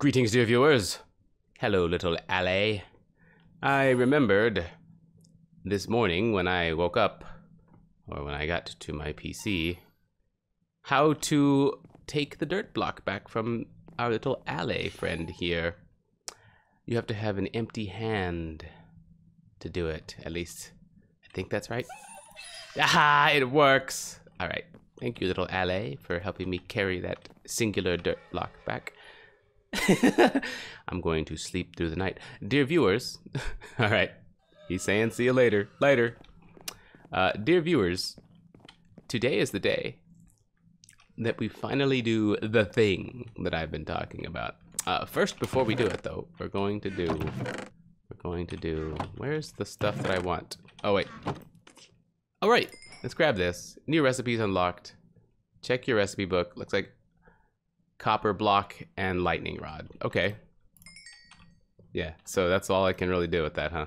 Greetings, dear viewers. Hello, little allay. I remembered this morning when I woke up, or when I got to my PC, how to take the dirt block back from our little allay friend here. You have to have an empty hand to do it. At least, I think that's right. Ah, it works. All right. Thank you, little allay, for helping me carry that singular dirt block back. I'm going to sleep through the night. Dear viewers, all right, he's saying see you later. Later. Uh, dear viewers, today is the day that we finally do the thing that I've been talking about. Uh, first, before we do it though, we're going to do, we're going to do, where's the stuff that I want? Oh wait. All right, let's grab this. New recipes unlocked. Check your recipe book. Looks like copper block and lightning rod. Okay. Yeah, so that's all I can really do with that, huh?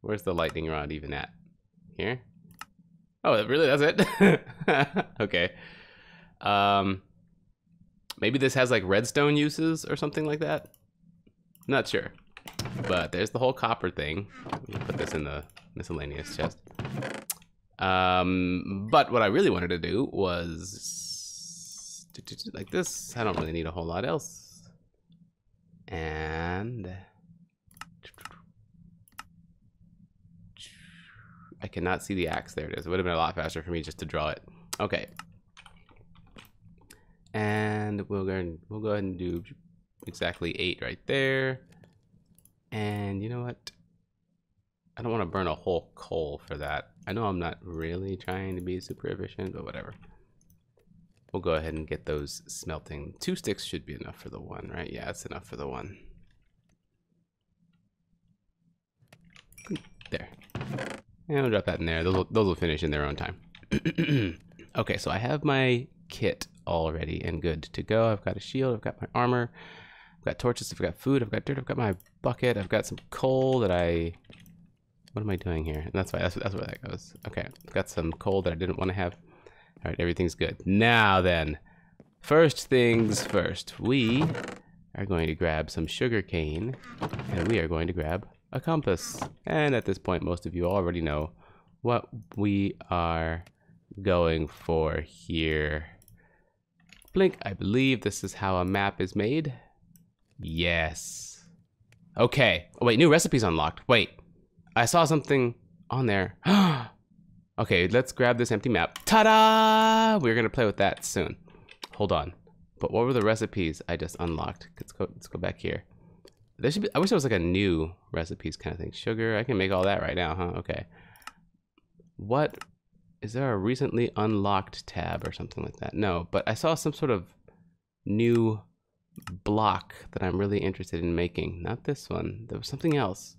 Where's the lightning rod even at? Here? Oh, really? That's it? okay. Um, maybe this has like redstone uses or something like that. Not sure. But there's the whole copper thing. Put this in the miscellaneous chest. Um, but what I really wanted to do was like this. I don't really need a whole lot else. And I cannot see the axe. There it is. It would have been a lot faster for me just to draw it. Okay. And we'll go and we'll go ahead and do exactly eight right there. And you know what? I don't want to burn a whole coal for that. I know I'm not really trying to be super efficient, but whatever. We'll go ahead and get those smelting. Two sticks should be enough for the one, right? Yeah, it's enough for the one. There. And I'll drop that in there. Those will, those will finish in their own time. okay, so I have my kit all ready and good to go. I've got a shield, I've got my armor, I've got torches, I've got food, I've got dirt, I've got my bucket, I've got some coal that I... What am I doing here? And that's why that's, that's where that goes. Okay, I've got some coal that I didn't want to have. All right, everything's good. Now then, first things first, we are going to grab some sugar cane and we are going to grab a compass. And at this point, most of you already know what we are going for here. Blink, I believe this is how a map is made. Yes. Okay. Oh, wait, new recipes unlocked. Wait, I saw something on there. okay, let's grab this empty map. Ta-da! We're gonna play with that soon. Hold on. But what were the recipes I just unlocked? Let's go. Let's go back here. There should be. I wish there was like a new recipes kind of thing. Sugar. I can make all that right now, huh? Okay. What is there a recently unlocked tab or something like that? No, but I saw some sort of new block that I'm really interested in making. Not this one. There was something else.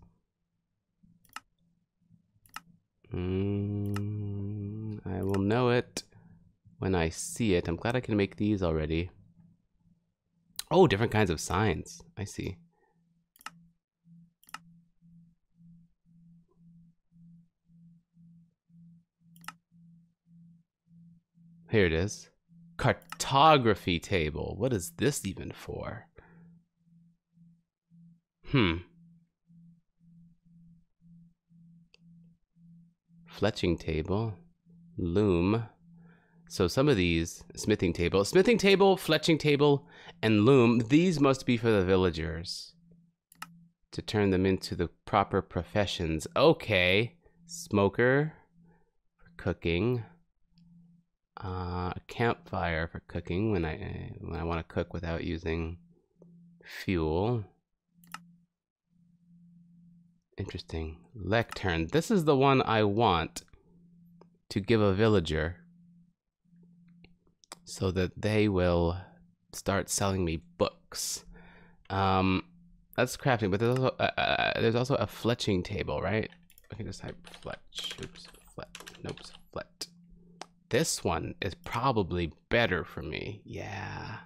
Mm, I will know it when I see it. I'm glad I can make these already. Oh, different kinds of signs. I see. Here it is. Cartography table. What is this even for? Hmm. Fletching table. Loom. So some of these, smithing table, smithing table, fletching table, and loom, these must be for the villagers to turn them into the proper professions. Okay. Smoker for cooking uh, campfire for cooking when I when I want to cook without using fuel. Interesting. Lectern. This is the one I want to give a villager so that they will start selling me books. Um, that's crafting, but there's also, uh, uh, there's also a fletching table, right? I can just type fletch. Oops, flet. Nope, flet. This one is probably better for me. Yeah.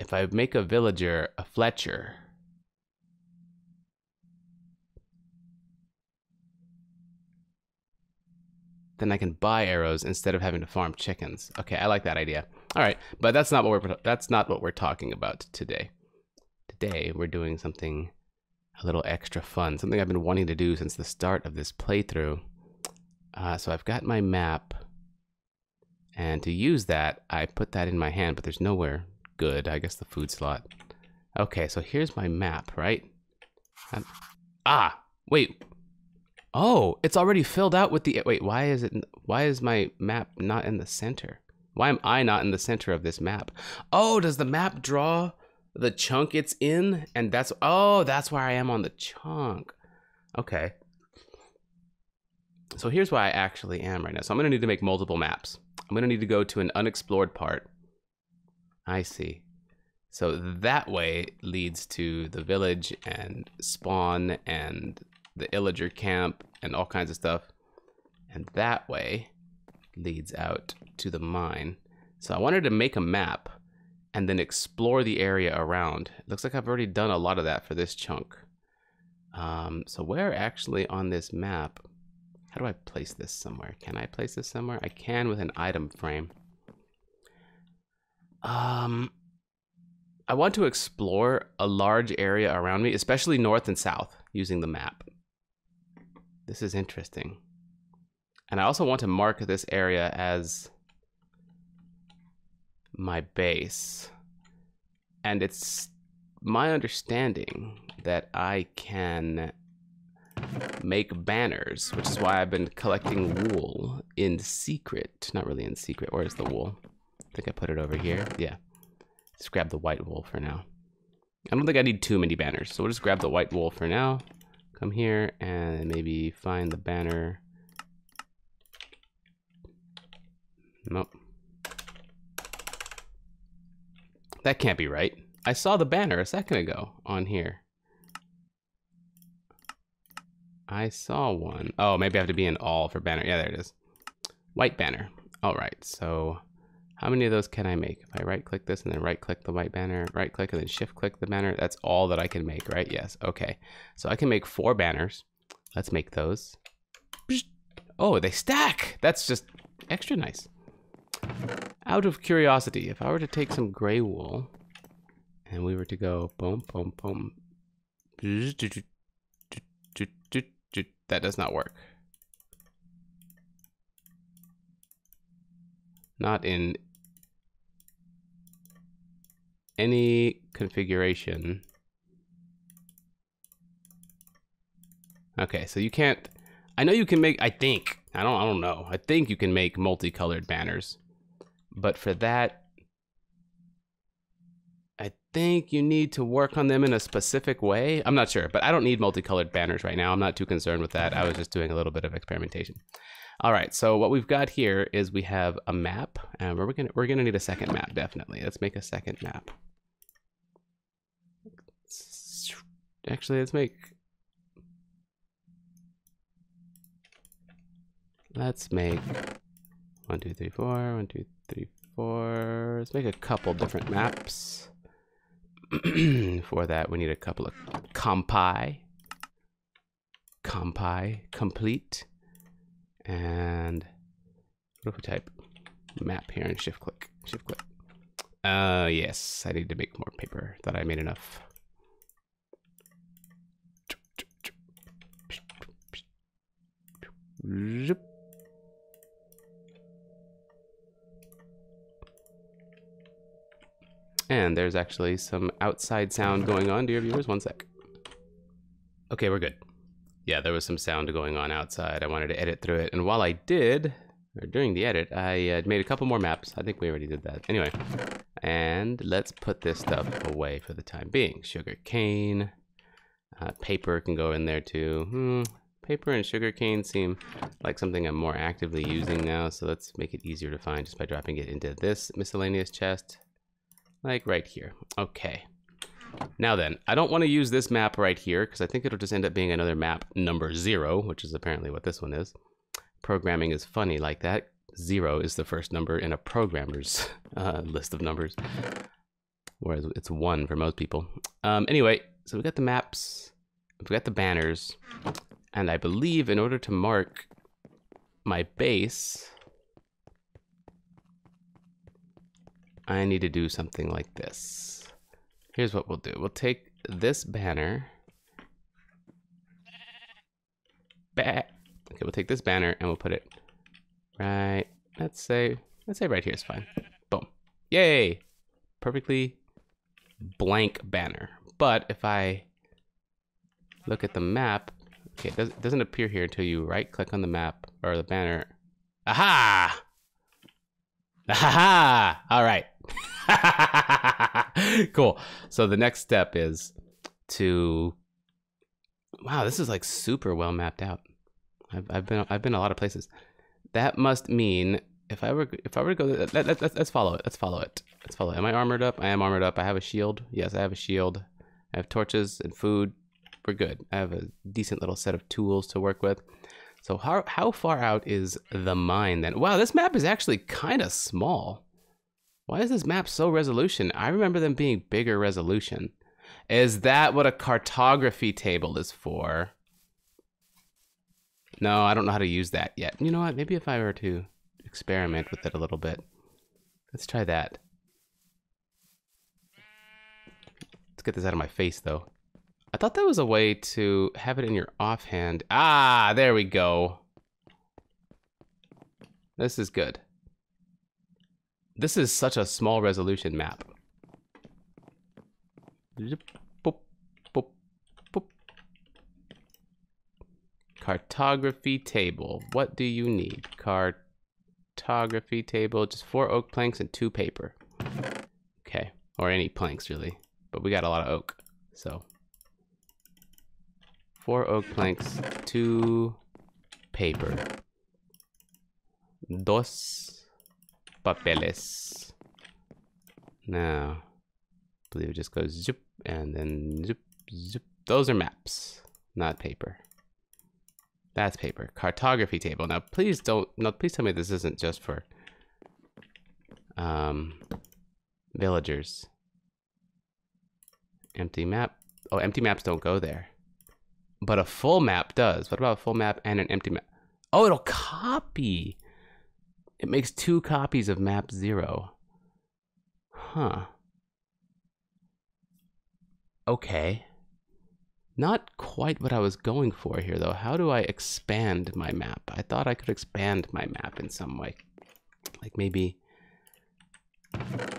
If I make a villager a Fletcher, then I can buy arrows instead of having to farm chickens. Okay, I like that idea. All right, but that's not what we're that's not what we're talking about today. Today we're doing something a little extra fun, something I've been wanting to do since the start of this playthrough. Uh, so I've got my map, and to use that, I put that in my hand, but there's nowhere good. I guess the food slot. Okay, so here's my map, right? Um, ah, wait. Oh, it's already filled out with the. Wait, why is it? Why is my map not in the center? Why am I not in the center of this map? Oh, does the map draw the chunk it's in? And that's. Oh, that's where I am on the chunk. Okay. So here's where I actually am right now. So I'm to need to make multiple maps. I'm to need to go to an unexplored part. I see. So that way leads to the village and spawn and the illager camp and all kinds of stuff. And that way leads out to the mine. So I wanted to make a map and then explore the area around. It looks like I've already done a lot of that for this chunk. Um, so where actually on this map, how do I place this somewhere? Can I place this somewhere? I can with an item frame. Um, I want to explore a large area around me, especially north and south, using the map. This is interesting. And I also want to mark this area as my base. And it's my understanding that I can make banners, which is why I've been collecting wool in secret. Not really in secret. Where's the wool? I think I put it over here. Yeah. Let's grab the white wool for now. I don't think I need too many banners, so we'll just grab the white wool for now. Come here and maybe find the banner. Nope. That can't be right. I saw the banner a second ago on here. I saw one. Oh, maybe I have to be in all for banner. Yeah, there it is. White banner. All right, so how many of those can I make? If I right click this and then right click the white banner, right click and then shift click the banner, that's all that I can make, right? Yes, okay. So I can make four banners. Let's make those. Oh, they stack. That's just extra nice. Out of curiosity, if I were to take some gray wool and we were to go boom, boom, boom, that does not work. Not in any configuration. Okay, so you can't, I know you can make, I think, I don't, I don't know. I think you can make multicolored banners, but for that, I think you need to work on them in a specific way. I'm not sure, but I don't need multicolored banners right now. I'm not too concerned with that. I was just doing a little bit of experimentation. All right, so what we've got here is we have a map, and we're gonna we're gonna need a second map definitely. Let's make a second map. Actually, let's make let's make one two three four one two three four. Let's make a couple different maps. For that, we need a couple of compi. Compi complete. And what if we type map here and shift click? Shift click. Uh, yes, I need to make more paper. Thought I made enough. And there's actually some outside sound going on, dear viewers. One sec. Okay, we're good. Yeah, there was some sound going on outside. I wanted to edit through it. And while I did, or during the edit, I uh, made a couple more maps. I think we already did that. Anyway, and let's put this stuff away for the time being. Sugar cane. Uh, paper can go in there too. Hmm, paper and sugar cane seem like something I'm more actively using now. So let's make it easier to find just by dropping it into this miscellaneous chest. Like right here. Okay. Now then, I don't want to use this map right here because I think it'll just end up being another map number zero, which is apparently what this one is. Programming is funny like that. Zero is the first number in a programmer's uh, list of numbers, whereas it's one for most people. Um, anyway, so we got the maps, we got the banners, and I believe in order to mark my base, I need to do something like this. Here's what we'll do. We'll take this banner. Back. Okay, we'll take this banner and we'll put it right. Let's say, let's say right here is fine. Boom. Yay! Perfectly blank banner. But if I look at the map, okay, it, does, it doesn't appear here until you right click on the map or the banner. Aha! Aha! All right. cool. So the next step is to. Wow, this is like super well mapped out. I've, I've been I've been a lot of places. That must mean if I were if I were to go, let, let, let, let's follow it. Let's follow it. Let's follow it. Am I armored up? I am armored up. I have a shield. Yes, I have a shield. I have torches and food. We're good. I have a decent little set of tools to work with. So how how far out is the mine then? Wow, this map is actually kind of small. Why is this map so resolution? I remember them being bigger resolution. Is that what a cartography table is for? No, I don't know how to use that yet. You know what? Maybe if I were to experiment with it a little bit. Let's try that. Let's get this out of my face, though. I thought that was a way to have it in your offhand. Ah, there we go. This is good. This is such a small resolution map. Cartography table. What do you need? Cartography table. Just four oak planks and two paper. Okay. Or any planks, really. But we got a lot of oak. So. Four oak planks, two paper. Dos papeles. Now, I believe it just goes zip and then zip, zip. Those are maps, not paper. That's paper. Cartography table. Now, please don't. No, please tell me this isn't just for um, villagers. Empty map. Oh, empty maps don't go there. But a full map does. What about a full map and an empty map? Oh, it'll copy. It makes two copies of map zero. Huh. Okay. Not quite what I was going for here, though. How do I expand my map? I thought I could expand my map in some way. Like maybe...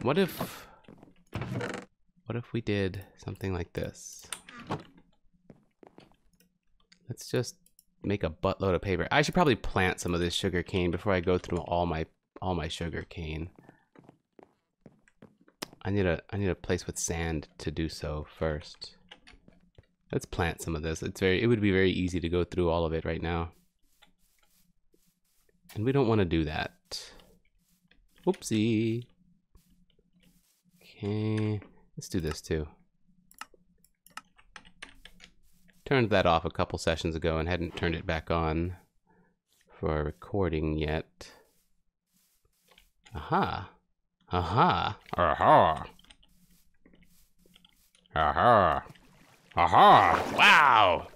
What if... What if we did something like this? Let's just make a buttload of paper. I should probably plant some of this sugar cane before I go through all my all my sugar cane. I need a I need a place with sand to do so first. Let's plant some of this. It's very, it would be very easy to go through all of it right now. And we don't want to do that. Oopsie. Okay, let's do this too. Turned that off a couple sessions ago and hadn't turned it back on for recording yet. Aha. Aha. Aha. Aha. Aha! Wow!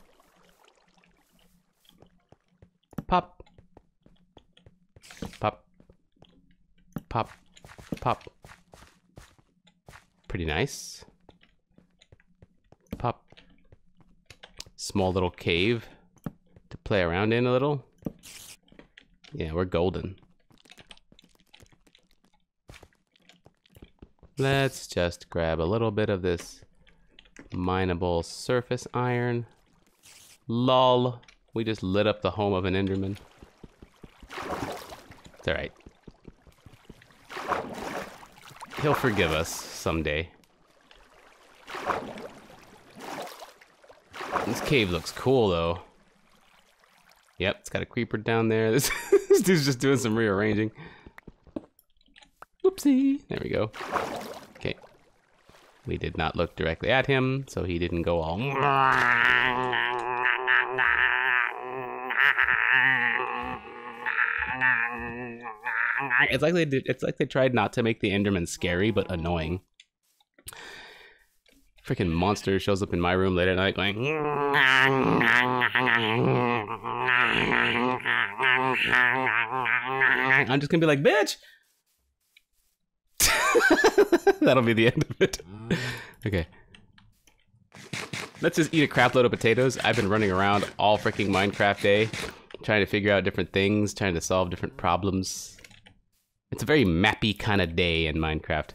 Pop. Pop. Pop. Pop. Pretty nice. Small little cave to play around in a little. Yeah, we're golden. Let's just grab a little bit of this Mineable surface iron. Lol. We just lit up the home of an Enderman. It's alright. He'll forgive us someday. This cave looks cool though. Yep, it's got a creeper down there. This, this dude's just doing some rearranging. Whoopsie. There we go. Okay. We did not look directly at him, so he didn't go all. It's like they did, it's like they tried not to make the Enderman scary but annoying. Freaking monster shows up in my room late at night going. I'm just gonna be like, bitch. That'll be the end of it. okay. Let's just eat a crap load of potatoes. I've been running around all freaking Minecraft day, trying to figure out different things, trying to solve different problems. It's a very mappy kind of day in Minecraft.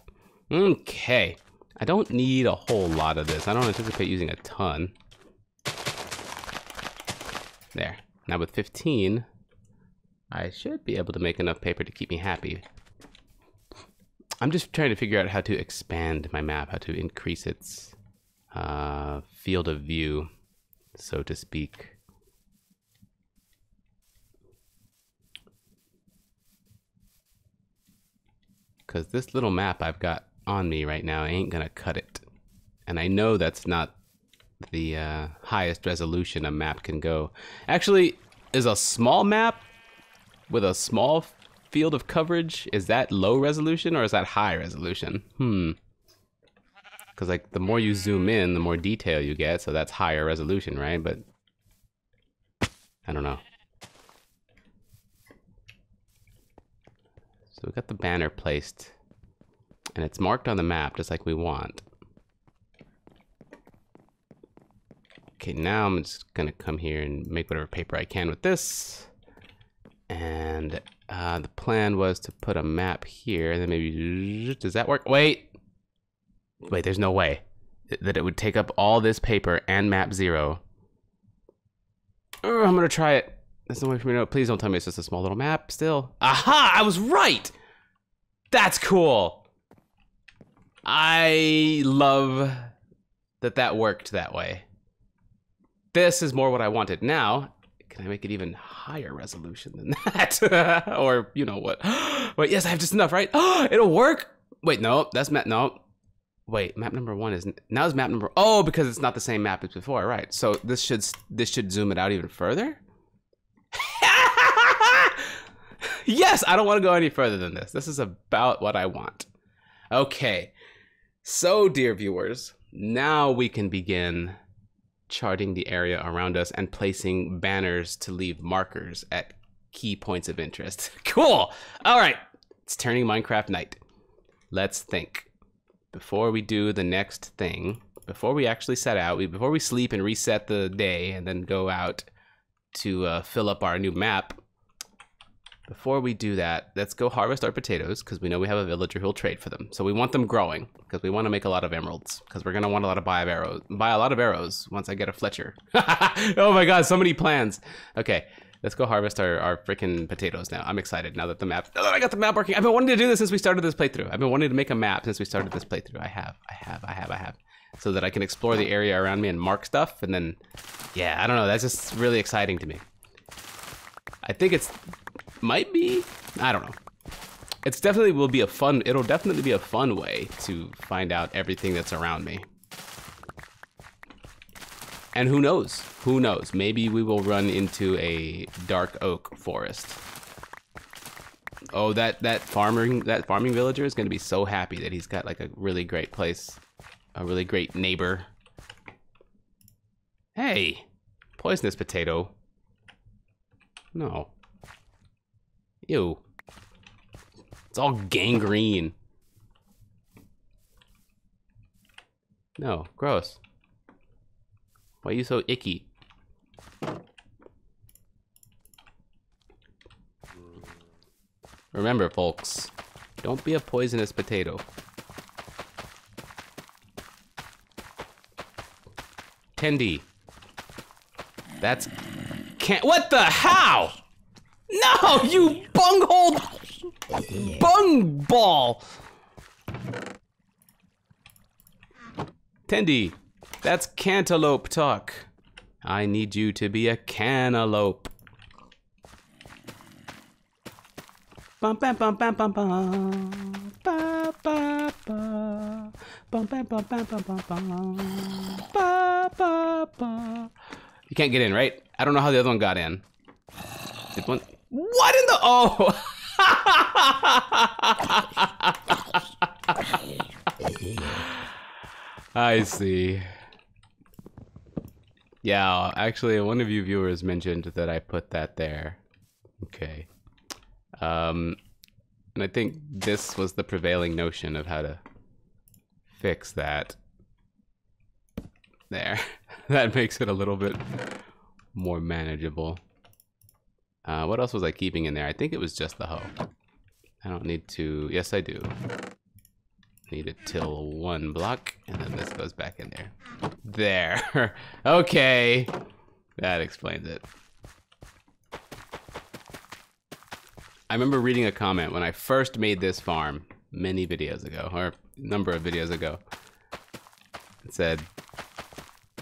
Okay. I don't need a whole lot of this. I don't anticipate using a ton. There. Now with 15, I should be able to make enough paper to keep me happy. I'm just trying to figure out how to expand my map, how to increase its uh, field of view, so to speak. Because this little map I've got on me right now I ain't gonna cut it. And I know that's not the uh, highest resolution a map can go. Actually, is a small map with a small field of coverage, is that low resolution or is that high resolution? Hmm. Because like the more you zoom in, the more detail you get, so that's higher resolution, right? But I don't know. So we got the banner placed and it's marked on the map just like we want. Okay, now I'm just gonna come here and make whatever paper I can with this. And uh, the plan was to put a map here, and then maybe, does that work? Wait, wait, there's no way that it would take up all this paper and map zero. I'm gonna try it. There's no way for me to know. Please don't tell me it's just a small little map still. Aha, I was right. That's cool. I love that that worked that way. This is more what I wanted. Now, can I make it even higher resolution than that? or, you know what? Wait, yes, I have just enough, right? It'll work? Wait, no, that's map, no. Wait, map number one is, now is map number, oh, because it's not the same map as before, right. So this should, this should zoom it out even further? yes, I don't want to go any further than this. This is about what I want. Okay, so dear viewers, now we can begin charting the area around us and placing banners to leave markers at key points of interest. cool. All right. It's turning Minecraft night. Let's think. Before we do the next thing, before we actually set out, we, before we sleep and reset the day and then go out to uh, fill up our new map, before we do that, let's go harvest our potatoes because we know we have a villager who'll trade for them. So we want them growing because we want to make a lot of emeralds because we're gonna want a lot of buy of arrows, buy a lot of arrows once I get a Fletcher. oh my god, so many plans. Okay, let's go harvest our, our freaking potatoes now. I'm excited now that the map, now that I got the map working. I've been wanting to do this since we started this playthrough. I've been wanting to make a map since we started this playthrough. I have, I have, I have, I have. So that I can explore the area around me and mark stuff and then, yeah, I don't know, that's just really exciting to me. I think it's might be. I don't know. It's definitely will be a fun. It'll definitely be a fun way to find out everything that's around me. And who knows? Who knows? Maybe we will run into a dark oak forest. Oh, that that farming that farming villager is going to be so happy that he's got like a really great place, a really great neighbor. Hey, poisonous potato. No. Ew. It's all gangrene. No, gross. Why are you so icky? Remember, folks, don't be a poisonous potato. Tendy. That's... Can't... What the... How? No, you bunghole bung ball. Tendy, that's cantaloupe talk. I need you to be a cantaloupe. Bum bum bum bum bum bum. Ba ba ba. Bum bum bum bum bum bum bum. Ba ba ba. You can't get in, right? I don't know how the other one got in. One what in the oh? I see. Yeah, actually, one of you viewers mentioned that I put that there. Okay. Um, and I think this was the prevailing notion of how to fix that. There. that makes it a little bit more manageable. Uh, what else was I keeping in there? I think it was just the hoe. I don't need to... Yes, I do. Need to till one block, and then this goes back in there. There. okay. That explains it. I remember reading a comment when I first made this farm many videos ago, or a number of videos ago. It said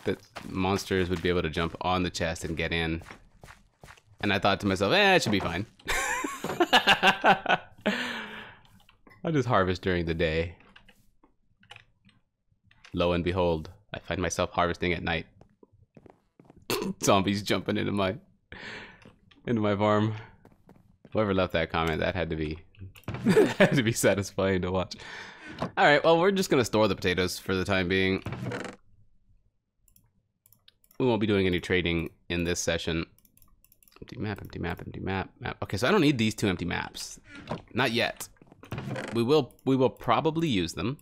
that monsters would be able to jump on the chest and get in. And I thought to myself, eh, it should be fine. I'll just harvest during the day. Lo and behold, I find myself harvesting at night. Zombies jumping into my into my farm. Whoever left that comment, that had to be had to be satisfying to watch. All right, well, we're just gonna store the potatoes for the time being. We won't be doing any trading in this session. Empty map, empty map, empty map, map. Okay, so I don't need these two empty maps. Not yet. We will we will probably use them.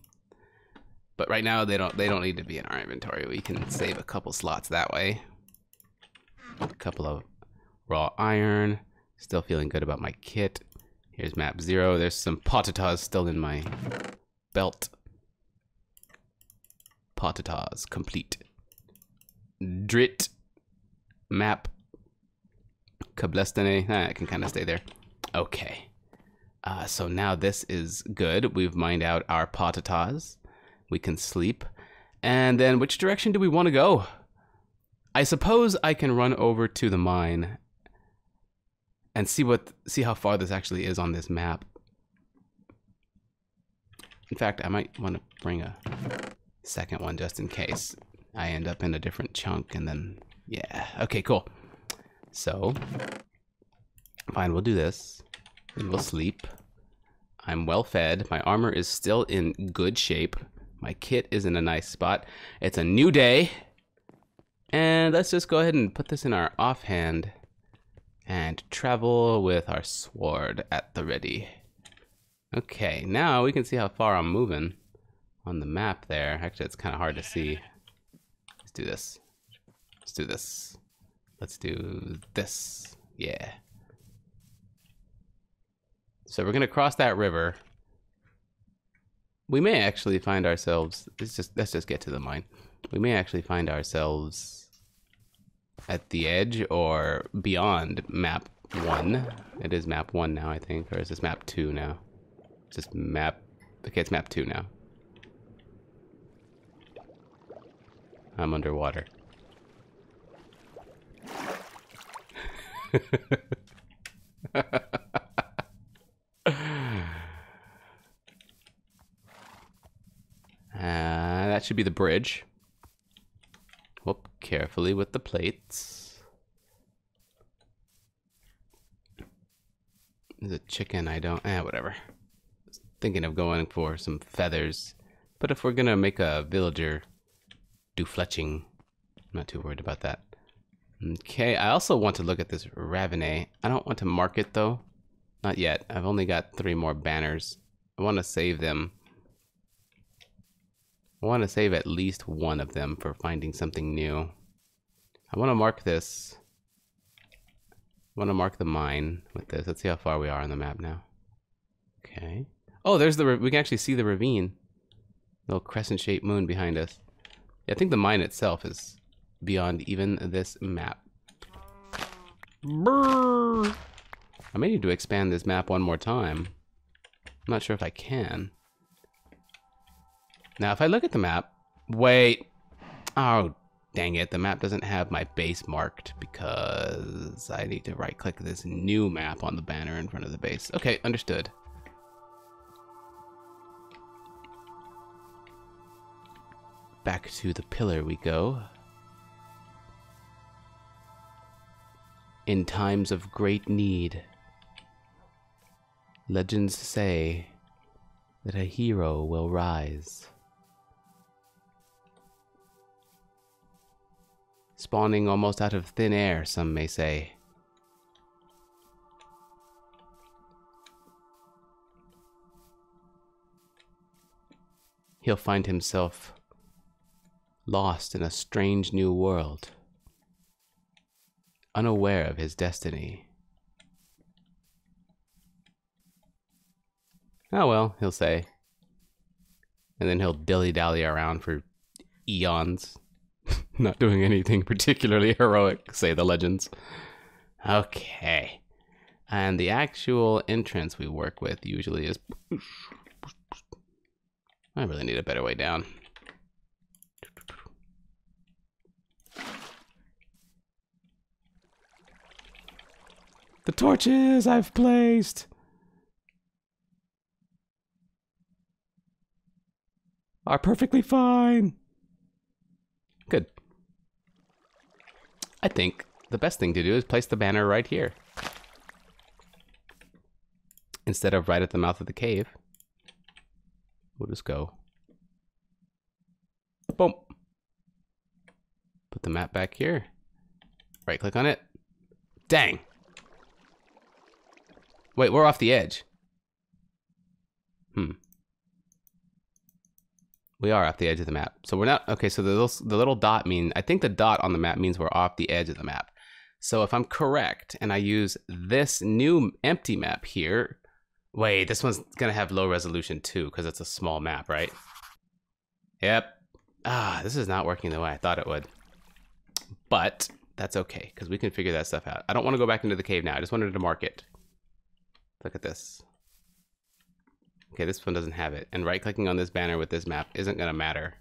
But right now they don't they don't need to be in our inventory. We can save a couple slots that way. A couple of raw iron. Still feeling good about my kit. Here's map zero. There's some potatas still in my belt. Potatas complete. Drit map. Kablestane. Ah, I can kind of stay there. Okay. Uh, so now this is good. We've mined out our potatas. We can sleep. And then which direction do we want to go? I suppose I can run over to the mine and see what see how far this actually is on this map. In fact, I might want to bring a second one just in case I end up in a different chunk and then yeah. Okay, cool. So fine, we'll do this. And we'll sleep. I'm well fed. My armor is still in good shape. My kit is in a nice spot. It's a new day. And let's just go ahead and put this in our offhand and travel with our sword at the ready. Okay, now we can see how far I'm moving on the map there. Actually, it's kind of hard to see. Let's do this. Let's do this. Let's do this. Yeah. So we're gonna cross that river. We may actually find ourselves. Let's just let's just get to the mine. We may actually find ourselves at the edge or beyond map one. It is map one now, I think, or is this map two now? It's just map. Okay, it's map two now. I'm underwater. uh, that should be the bridge. Whoop, carefully with the plates. There's a chicken I don't, eh, whatever. Thinking of going for some feathers. But if we're gonna make a villager do fletching, I'm not too worried about that. Okay, I also want to look at this Ravine. I don't want to mark it though. Not yet. I've only got three more banners. I want to save them I want to save at least one of them for finding something new. I want to mark this. I want to mark the mine with this. Let's see how far we are on the map now. Okay. Oh, there's the, we can actually see the ravine. Little crescent-shaped moon behind us. Yeah, I think the mine itself is beyond even this map. Brrr. I may need to expand this map one more time. I'm not sure if I can. Now, if I look at the map, wait, oh, dang it, the map doesn't have my base marked because I need to right click this new map on the banner in front of the base. Okay, understood. Back to the pillar we go. in times of great need. Legends say that a hero will rise. Spawning almost out of thin air, some may say. He'll find himself lost in a strange new world unaware of his destiny. Oh well, he'll say. And then he'll dilly dally around for eons, not doing anything particularly heroic, say the legends. Okay. And the actual entrance we work with usually is. I really need a better way down. The torches I've placed. Are perfectly fine. Good. I think the best thing to do is place the banner right here. Instead of right at the mouth of the cave. We'll just go. Boom. Put the map back here. Right click on it. Dang. Wait, we're off the edge. Hmm. We are off the edge of the map. So we're not, okay, so the little, the little dot mean, I think the dot on the map means we're off the edge of the map. So if I'm correct and I use this new empty map here, wait, this one's gonna have low resolution too because it's a small map, right? Yep. Ah, this is not working the way I thought it would. But that's okay because we can figure that stuff out. I don't want to go back into the cave now. I just wanted to mark it. Look at this. Okay, this one doesn't have it. And right clicking on this banner with this map isn't gonna matter.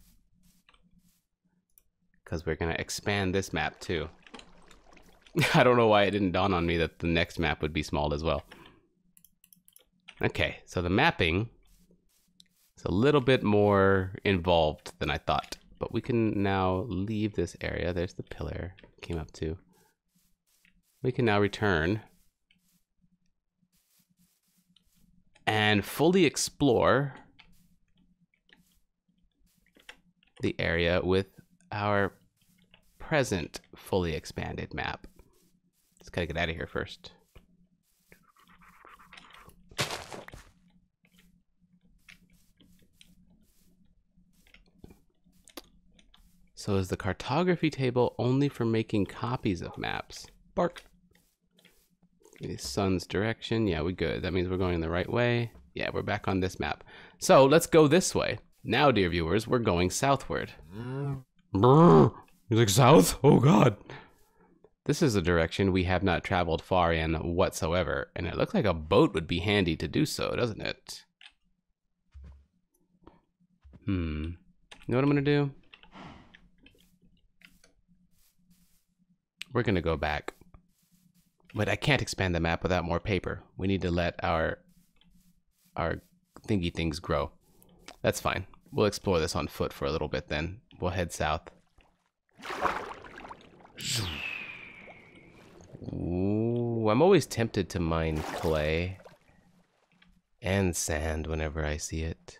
Because we're gonna expand this map too. I don't know why it didn't dawn on me that the next map would be small as well. Okay, so the mapping is a little bit more involved than I thought. But we can now leave this area. There's the pillar came up to. We can now return and fully explore the area with our present fully expanded map. Let's gotta get out of here first. So is the cartography table only for making copies of maps? Bark. Sun's direction. Yeah, we good. That means we're going the right way. Yeah, we're back on this map. So let's go this way. Now, dear viewers, we're going southward. You like south? Oh god. This is a direction we have not traveled far in whatsoever, and it looks like a boat would be handy to do so, doesn't it? Hmm. You know what I'm gonna do? We're gonna go back. But I can't expand the map without more paper. We need to let our our thingy things grow. That's fine. We'll explore this on foot for a little bit then. We'll head south. Ooh, I'm always tempted to mine clay and sand whenever I see it.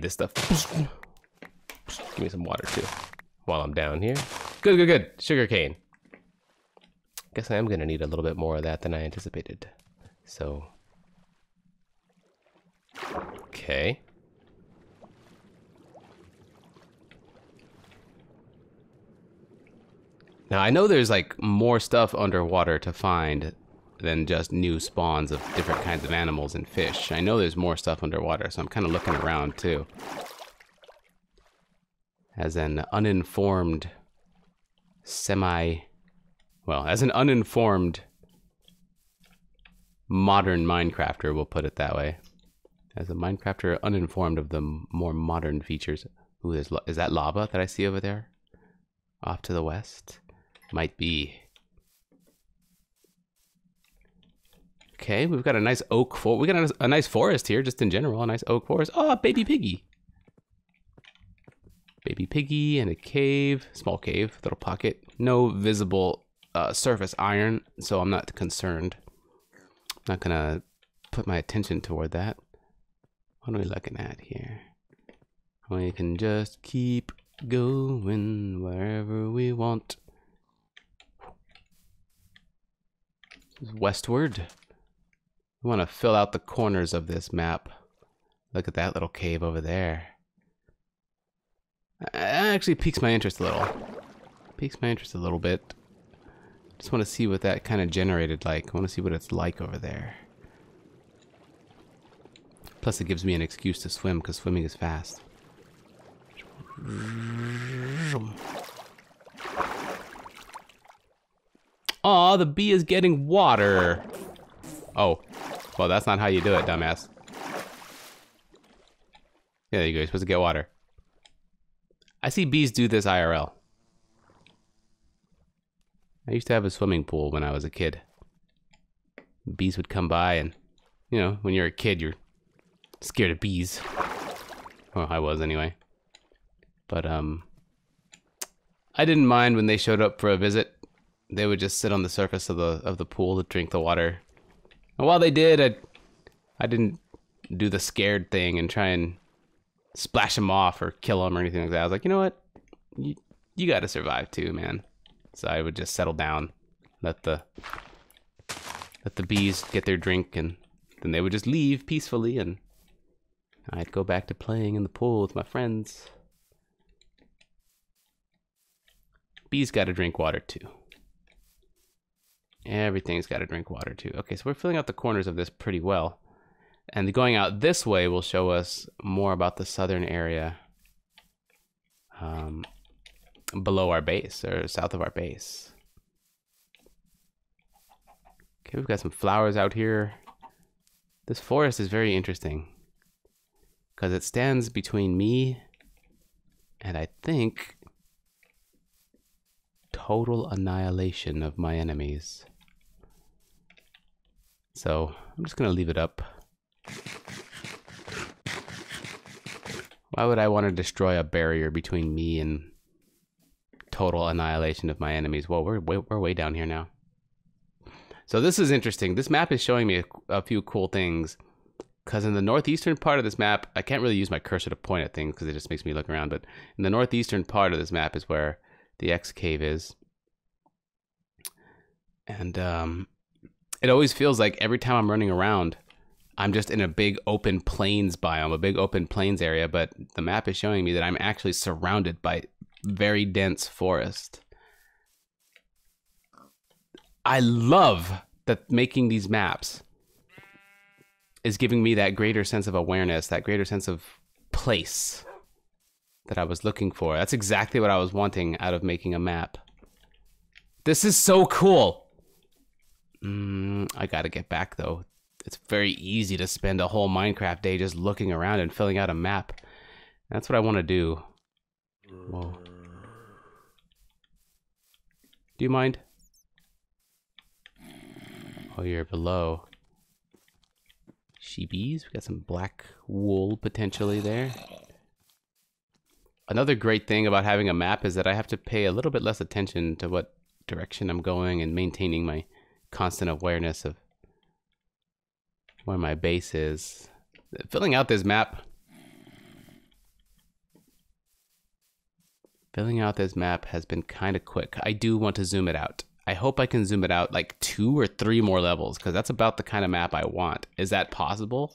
Need this stuff. Give me some water too. While I'm down here. Good, good, good. Sugar cane. Guess I am gonna need a little bit more of that than I anticipated. So. Okay. Now I know there's like more stuff underwater to find than just new spawns of different kinds of animals and fish. I know there's more stuff underwater, so I'm kind of looking around too. As an uninformed semi well, as an uninformed modern Minecrafter, we'll put it that way. As a Minecrafter uninformed of the more modern features. Ooh, is, is that lava that I see over there? Off to the west? Might be. Okay, we've got a nice oak for we got a, a, nice forest here, just in general, a nice oak forest. Oh, baby piggy. Baby piggy and a cave, small cave, little pocket. No visible uh, surface iron, so I'm not concerned. I'm not gonna put my attention toward that. What are we looking at here? We can just keep going wherever we want. Westward. We want to fill out the corners of this map. Look at that little cave over there. That actually piques my interest a little. Piques my interest a little bit. Just want to see what that kind of generated like. I want to see what it's like over there. Plus it gives me an excuse to swim because swimming is fast. Aw, the bee is getting water. Oh, well, that's not how you do it, dumbass. Yeah, there you go. You're supposed to get water. I see bees do this IRL. I used to have a swimming pool when I was a kid. Bees would come by and, you know, when you're a kid, you're scared of bees. Well, I was anyway. But, um, I didn't mind when they showed up for a visit. They would just sit on the surface of the of the pool to drink the water. And while they did, I, I didn't do the scared thing and try and splash them off or kill them or anything like that. I was like, you know what? You, you got to survive too, man. So I would just settle down, let the let the bees get their drink, and then they would just leave peacefully, and I'd go back to playing in the pool with my friends. Bees got to drink water too. Everything's got to drink water too. Okay, so we're filling out the corners of this pretty well. And going out this way will show us more about the southern area um, below our base or south of our base. Okay, we've got some flowers out here. This forest is very interesting because it stands between me and I think total annihilation of my enemies. So I'm just gonna leave it up. Why would I want to destroy a barrier between me and total annihilation of my enemies? Well, we're way, we're way down here now. So this is interesting. This map is showing me a, a few cool things. Because in the northeastern part of this map, I can't really use my cursor to point at things because it just makes me look around. But in the northeastern part of this map is where the X cave is. And um, it always feels like every time I'm running around, I'm just in a big open plains biome, a big open plains area, but the map is showing me that I'm actually surrounded by very dense forest. I love that making these maps is giving me that greater sense of awareness, that greater sense of place that I was looking for. That's exactly what I was wanting out of making a map. This is so cool. Mm, I gotta get back though it's very easy to spend a whole Minecraft day just looking around and filling out a map. That's what I want to do. Whoa. Do you mind? Oh, you're below. Sheepies. We got some black wool potentially there. Another great thing about having a map is that I have to pay a little bit less attention to what direction I'm going and maintaining my constant awareness of where my base is. Filling out this map. Filling out this map has been kind of quick. I do want to zoom it out. I hope I can zoom it out like two or three more levels because that's about the kind of map I want. Is that possible?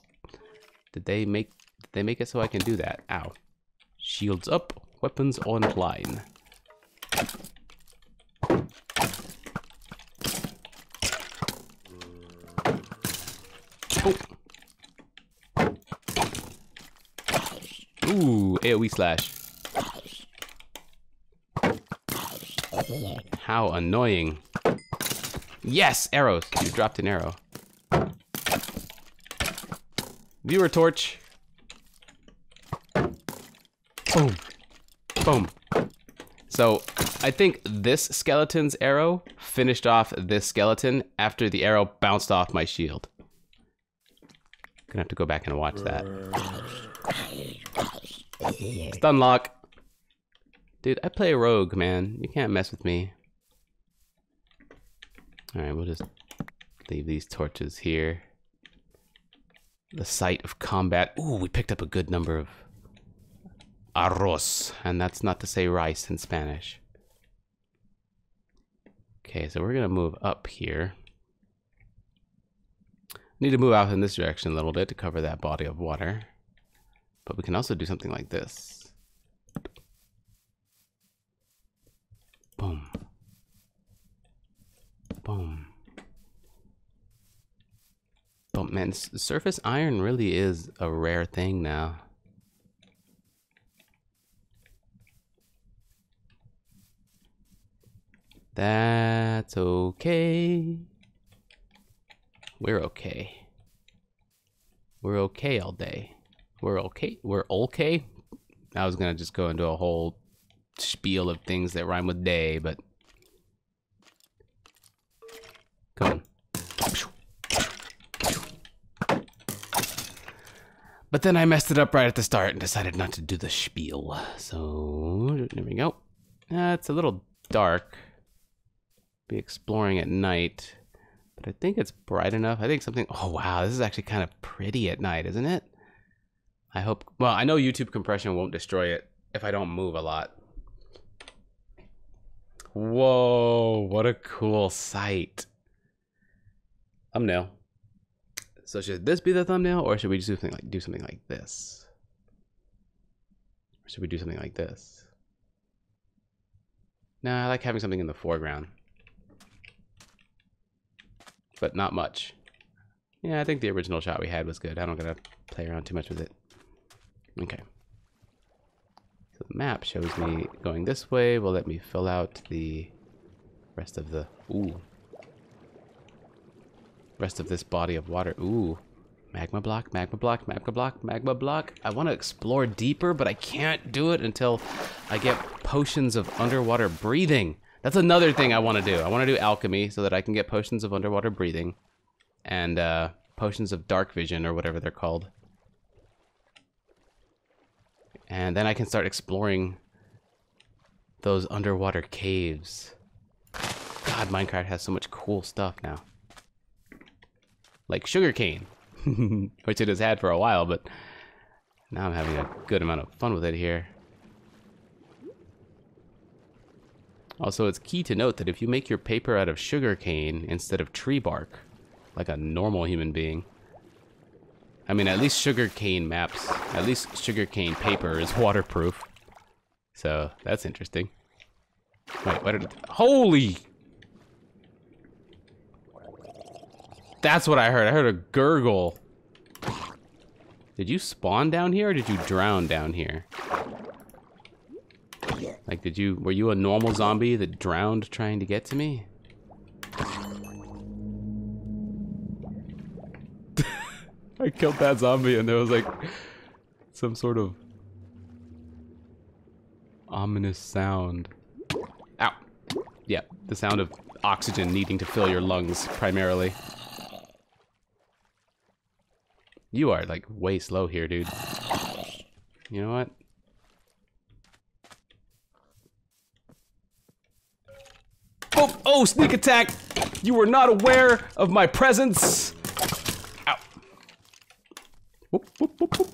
Did they make did they make it so I can do that? Ow. Shields up, weapons online. AoE slash. How annoying. Yes, arrows. You dropped an arrow. Viewer torch. Boom. Boom. So, I think this skeleton's arrow finished off this skeleton after the arrow bounced off my shield. Gonna have to go back and watch that. Stun lock. Dude, I play rogue, man. You can't mess with me. Alright, we'll just leave these torches here. the site of combat. Ooh, we picked up a good number of arroz, and that's not to say rice in Spanish. Okay, so we're gonna move up here. Need to move out in this direction a little bit to cover that body of water. But we can also do something like this. Boom. Boom. But man, surface iron really is a rare thing now. That's okay. We're okay. We're okay all day. We're okay. We're okay. I was gonna just go into a whole spiel of things that rhyme with day, but come on. But then I messed it up right at the start and decided not to do the spiel. So there we go. Uh, it's a little dark. Be exploring at night. But I think it's bright enough. I think something... Oh, wow. This is actually kind of pretty at night, isn't it? I hope... Well, I know YouTube compression won't destroy it if I don't move a lot. Whoa, what a cool sight. Thumbnail. So should this be the thumbnail or should we just do something like do something like this? Or should we do something like this? No, I like having something in the foreground but not much. Yeah, I think the original shot we had was good. I don't gotta play around too much with it. Okay. So the map shows me going this way will let me fill out the rest of the ooh. Rest of this body of water. Ooh. Magma block, magma block, magma block, magma block. I want to explore deeper, but I can't do it until I get potions of underwater breathing. That's another thing I want to do. I want to do alchemy so that I can get potions of underwater breathing and uh, potions of dark vision or whatever they're called. And then I can start exploring those underwater caves. God, Minecraft has so much cool stuff now. Like sugarcane, which it has had for a while, but now I'm having a good amount of fun with it here. Also, it's key to note that if you make your paper out of sugarcane instead of tree bark, like a normal human being, I mean, at least sugar cane maps, at least sugar cane paper is waterproof. So, that's interesting. Wait, what did, holy! That's what I heard, I heard a gurgle. Did you spawn down here or did you drown down here? Like, did you, were you a normal zombie that drowned trying to get to me? I killed that zombie and there was like some sort of ominous sound. Ow. Yeah, the sound of oxygen needing to fill your lungs primarily. You are like way slow here, dude. You know what? Oh, oh, sneak attack! You were not aware of my presence! Whoop, whoop, whoop, whoop.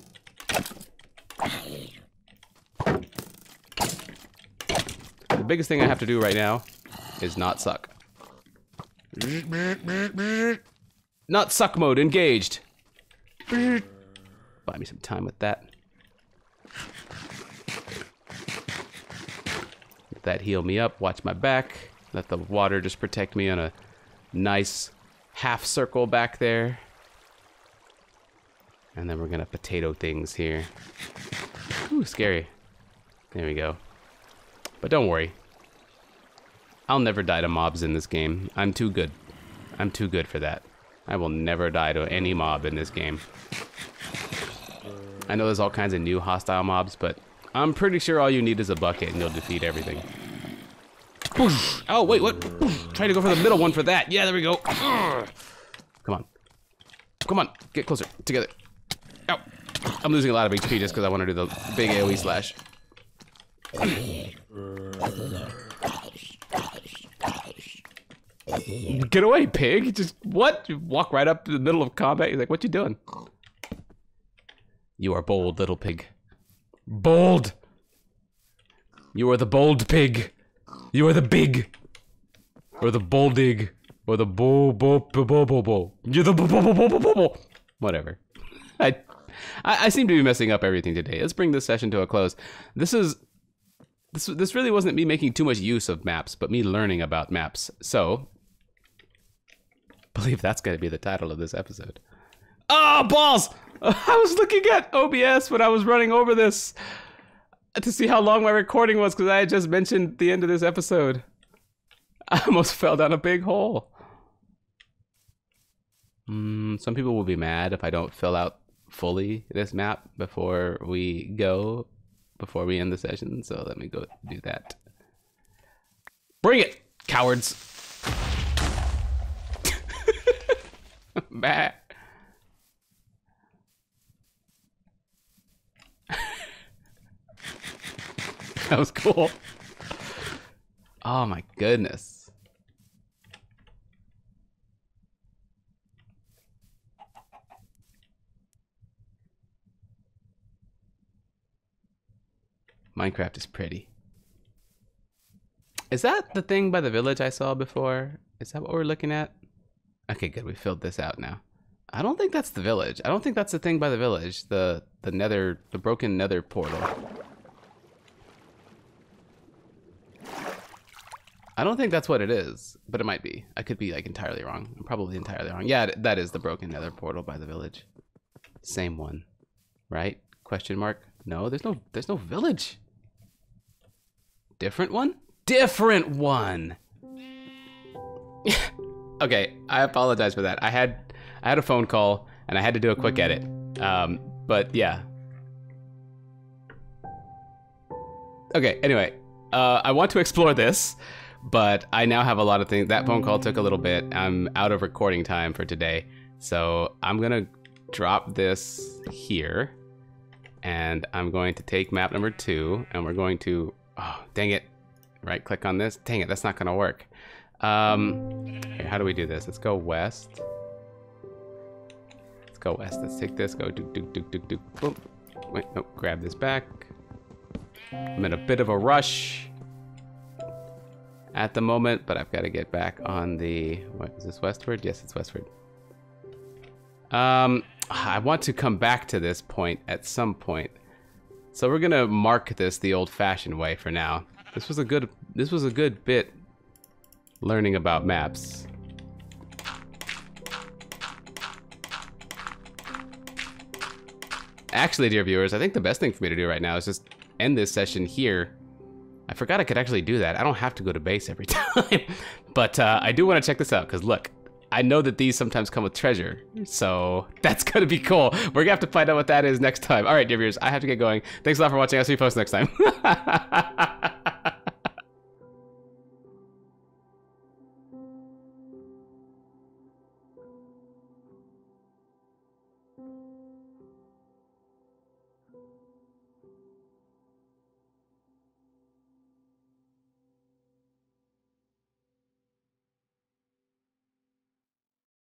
The biggest thing I have to do right now is not suck. Not suck mode engaged. Buy me some time with that. Let that heal me up, watch my back. Let the water just protect me on a nice half circle back there. And then we're gonna potato things here. Ooh, scary. There we go. But don't worry. I'll never die to mobs in this game. I'm too good. I'm too good for that. I will never die to any mob in this game. I know there's all kinds of new hostile mobs, but I'm pretty sure all you need is a bucket and you'll defeat everything. Oh, wait, what? Trying to go for the middle one for that. Yeah, there we go. Come on. Come on, get closer, together. Ow. I'm losing a lot of HP just because I want to do the big AoE slash. Get away, pig! Just what? You walk right up to the middle of combat. He's like, "What you doing?" You are bold, little pig. Bold! You are the bold pig. You are the big. Or the boldig. Or the bo bo bo bo bo bo. You're the bo bo bo bo bo bo. Whatever. I, I I seem to be messing up everything today. Let's bring this session to a close. This is this this really wasn't me making too much use of maps, but me learning about maps. So, believe that's going to be the title of this episode. Oh, balls! I was looking at OBS when I was running over this to see how long my recording was because I had just mentioned the end of this episode. I almost fell down a big hole. Mm, some people will be mad if I don't fill out fully this map before we go, before we end the session. So let me go do that. Bring it, cowards. bah. that was cool. Oh my goodness. Minecraft is pretty. Is that the thing by the village I saw before? Is that what we're looking at? Okay, good. We filled this out now. I don't think that's the village. I don't think that's the thing by the village. The the nether, the broken nether portal. I don't think that's what it is, but it might be. I could be like entirely wrong. I'm probably entirely wrong. Yeah, that is the broken nether portal by the village. Same one, right? Question mark? No, there's no there's no village. Different one? Different one. okay, I apologize for that. I had I had a phone call and I had to do a quick edit. Um, but yeah. Okay, anyway, uh, I want to explore this, but I now have a lot of things. That phone call took a little bit. I'm out of recording time for today. So I'm gonna drop this here and I'm going to take map number two and we're going to, oh, dang it. Right click on this. Dang it, that's not gonna work. Um, how do we do this? Let's go west. Let's go west. Let's take this, go do do do do do. Boom. Wait, no, grab this back. I'm in a bit of a rush at the moment, but I've got to get back on the, what is this westward? Yes, it's westward. Um, I want to come back to this point at some point. So we're gonna mark this the old-fashioned way for now. This was a good, this was a good bit learning about maps. Actually, dear viewers, I think the best thing for me to do right now is just end this session here. I forgot I could actually do that. I don't have to go to base every time. but uh, I do want to check this out, because look, I know that these sometimes come with treasure, so that's gonna be cool. We're gonna have to find out what that is next time. All right, dear viewers, I have to get going. Thanks a lot for watching. I'll see you post next time.